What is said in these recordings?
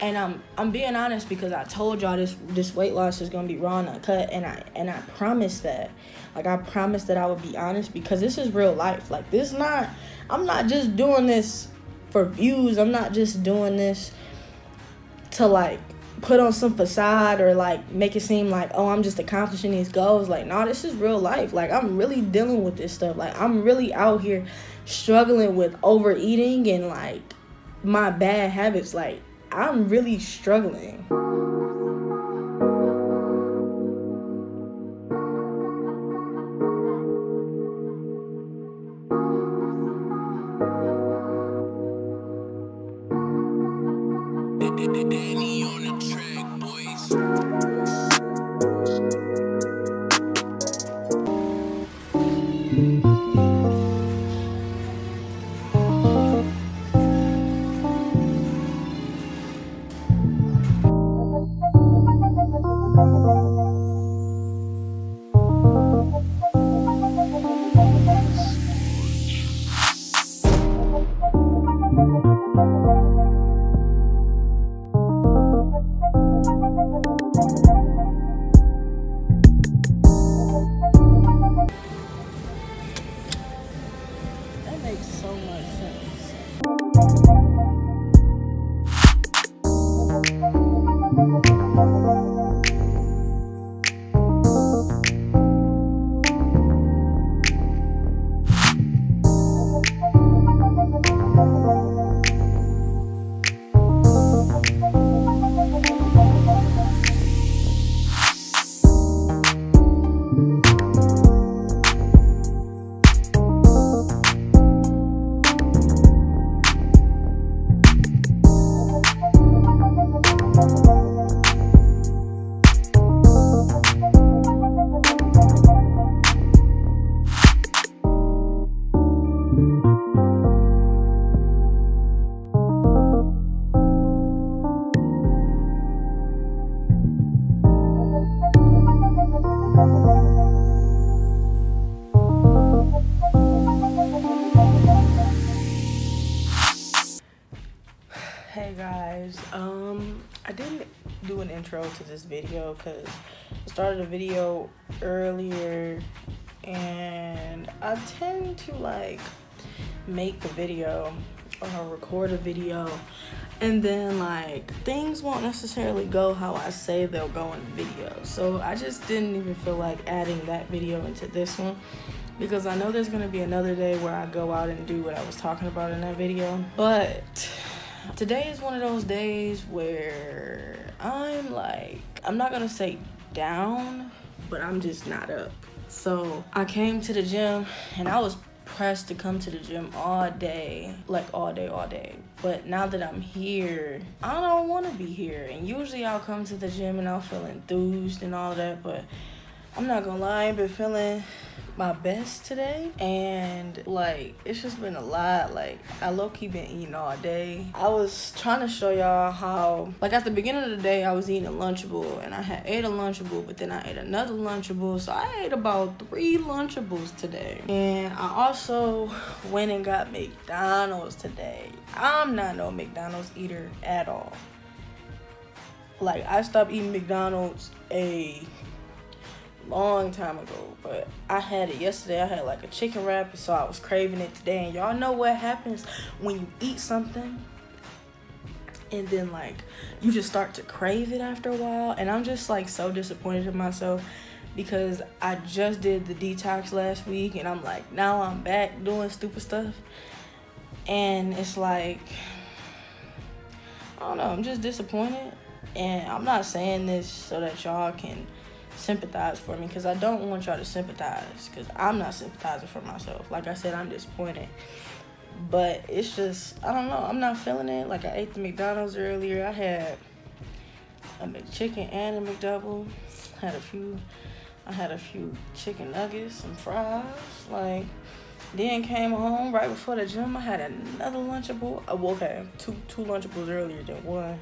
and I'm I'm being honest because I told y'all this this weight loss is gonna be raw and cut, and I and I promised that, like I promised that I would be honest because this is real life. Like this not I'm not just doing this for views. I'm not just doing this to like put on some facade or like make it seem like oh I'm just accomplishing these goals. Like no, nah, this is real life. Like I'm really dealing with this stuff. Like I'm really out here struggling with overeating and like my bad habits. Like I'm really struggling. Um, intro to this video because I started a video earlier and I tend to like make a video or record a video and then like things won't necessarily go how I say they'll go in the video. So I just didn't even feel like adding that video into this one because I know there's gonna be another day where I go out and do what I was talking about in that video. But today is one of those days where I'm like, I'm not gonna say down, but I'm just not up. So I came to the gym and I was pressed to come to the gym all day, like all day, all day. But now that I'm here, I don't want to be here. And usually I'll come to the gym and I'll feel enthused and all that, but I'm not gonna lie, I've been feeling my best today and like it's just been a lot. Like i low-key been eating all day. I was trying to show y'all how like at the beginning of the day i was eating a lunchable and i had ate a lunchable but then i ate another lunchable so i ate about three lunchables today. And i also went and got mcdonald's today. I'm not no mcdonald's eater at all. Like i stopped eating mcdonald's a long time ago, but I had it yesterday. I had like a chicken wrap, so I was craving it today. And y'all know what happens when you eat something and then like you just start to crave it after a while. And I'm just like so disappointed in myself because I just did the detox last week and I'm like now I'm back doing stupid stuff. And it's like I don't know, I'm just disappointed. And I'm not saying this so that y'all can sympathize for me because I don't want y'all to sympathize because I'm not sympathizing for myself. Like I said, I'm disappointed. But it's just, I don't know, I'm not feeling it. Like I ate the McDonald's earlier. I had a McChicken and a McDouble. Had a few, I had a few chicken nuggets, some fries. Like, then came home right before the gym. I had another Lunchable. Oh, okay, two two Lunchables earlier than one.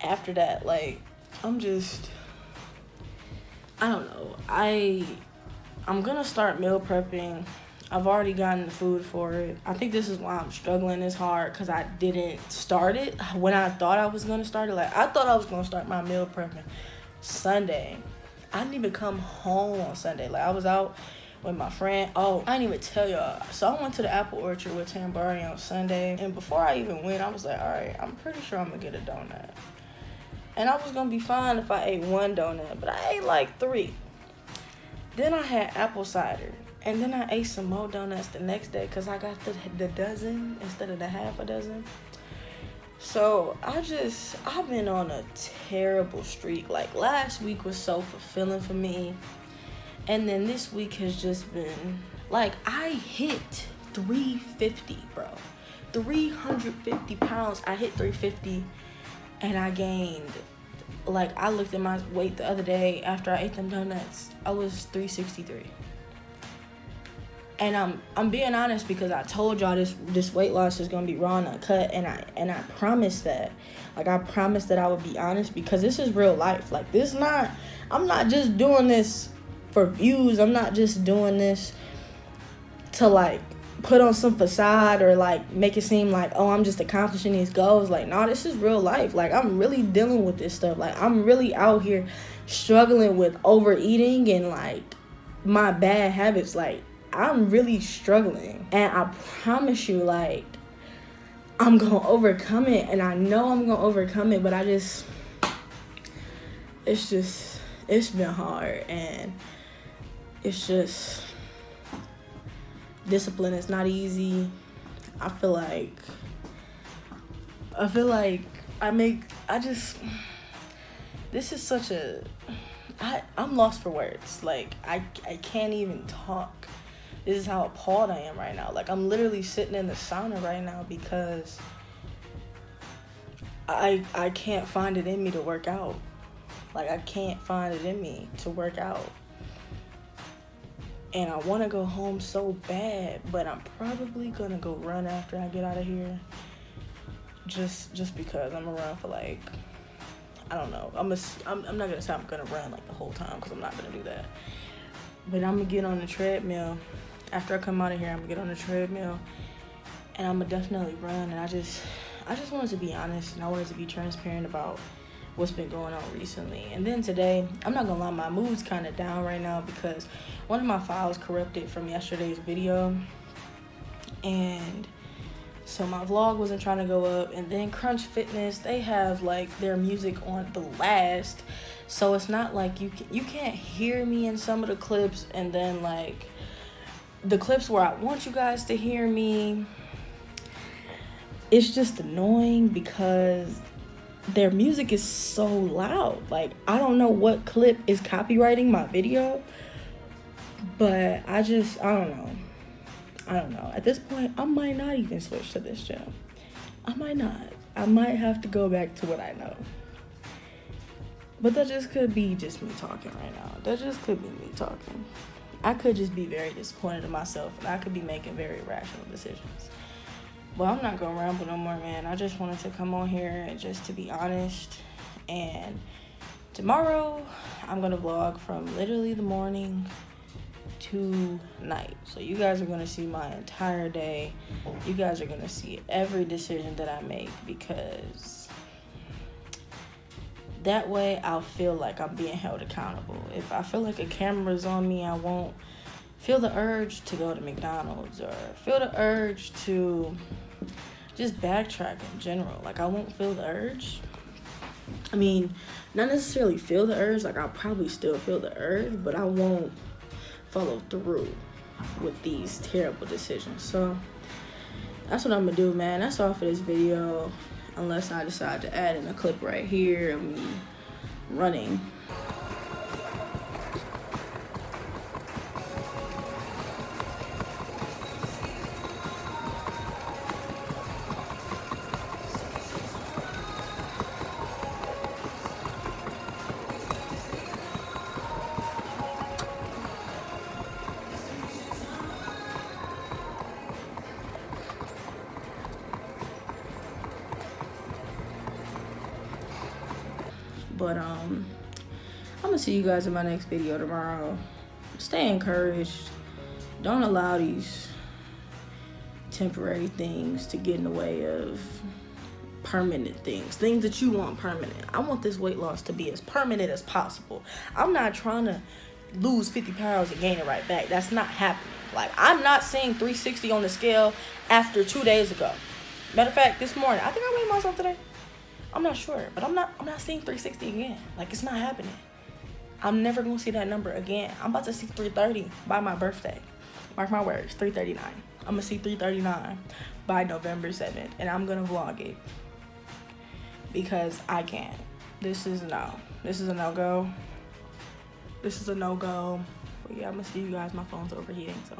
After that, like, I'm just I don't know. I I'm gonna start meal prepping I've already gotten the food for it. I think this is why I'm struggling this hard because I didn't start it when I thought I was gonna start it. Like I thought I was gonna start my meal prepping Sunday. I didn't even come home on Sunday. Like I was out with my friend. Oh, I didn't even tell y'all. So I went to the apple orchard with Tambari on Sunday. And before I even went, I was like, all right, I'm pretty sure I'm gonna get a donut. And I was gonna be fine if I ate one donut, but I ate like three. Then I had apple cider. And then I ate some more donuts the next day because I got the, the dozen instead of the half a dozen. So I just, I've been on a terrible streak. Like last week was so fulfilling for me. And then this week has just been, like, I hit 350, bro. 350 pounds. I hit 350 and I gained, like, I looked at my weight the other day after I ate them donuts. I was 363 and I'm I'm being honest because I told y'all this this weight loss is gonna be raw and uncut, and I and I promised that, like I promised that I would be honest because this is real life. Like this not I'm not just doing this for views. I'm not just doing this to like put on some facade or like make it seem like oh I'm just accomplishing these goals. Like no, nah, this is real life. Like I'm really dealing with this stuff. Like I'm really out here struggling with overeating and like my bad habits. Like I'm really struggling. And I promise you, like, I'm gonna overcome it. And I know I'm gonna overcome it, but I just, it's just, it's been hard. And it's just, discipline is not easy. I feel like, I feel like I make, I just, this is such a, I, I'm lost for words. Like, I, I can't even talk this is how appalled I am right now. Like I'm literally sitting in the sauna right now because I I can't find it in me to work out. Like I can't find it in me to work out. And I want to go home so bad, but I'm probably to go run after I get out of here. Just just because I'm around for like I don't know. I'm a, I'm, I'm not to say I'm to run like the whole time cuz I'm not to do that. But I'm to get on the treadmill after I come out of here, I'm gonna get on the treadmill and I'm gonna definitely run. And I just, I just wanted to be honest and I wanted to be transparent about what's been going on recently. And then today, I'm not gonna lie, my mood's kind of down right now because one of my files corrupted from yesterday's video. And so my vlog wasn't trying to go up. And then Crunch Fitness, they have like their music on the last. So it's not like you, can, you can't hear me in some of the clips and then like the clips where I want you guys to hear me, it's just annoying because their music is so loud. Like, I don't know what clip is copyrighting my video, but I just, I don't know. I don't know. At this point, I might not even switch to this gym. I might not. I might have to go back to what I know. But that just could be just me talking right now. That just could be me talking. I could just be very disappointed in myself and I could be making very rational decisions. Well, I'm not gonna ramble no more, man. I just wanted to come on here just to be honest. And tomorrow, I'm gonna vlog from literally the morning to night. So you guys are gonna see my entire day. You guys are gonna see every decision that I make because that way I'll feel like I'm being held accountable. If I feel like a camera's on me, I won't feel the urge to go to McDonald's or feel the urge to just backtrack in general. Like I won't feel the urge. I mean, not necessarily feel the urge, like I'll probably still feel the urge, but I won't follow through with these terrible decisions. So that's what I'm gonna do, man. That's all for this video unless I decide to add in a clip right here of me running. But um, I'm gonna see you guys in my next video tomorrow. Stay encouraged. don't allow these temporary things to get in the way of permanent things things that you want permanent. I want this weight loss to be as permanent as possible. I'm not trying to lose 50 pounds and gain it right back. That's not happening. Like i'm not seeing 360 on the scale after two days ago. Matter of fact this morning i think i weighed myself today i'm not sure but i'm not i'm not seeing 360 again like it's not happening i'm never gonna see that number again i'm about to see 330 by my birthday mark my words 339 i'm gonna see 339 by november 7th and i'm gonna vlog it because I can't. This is no. This is a no go. This is a no go. But yeah, I'm gonna see you guys. My phone's overheating, so.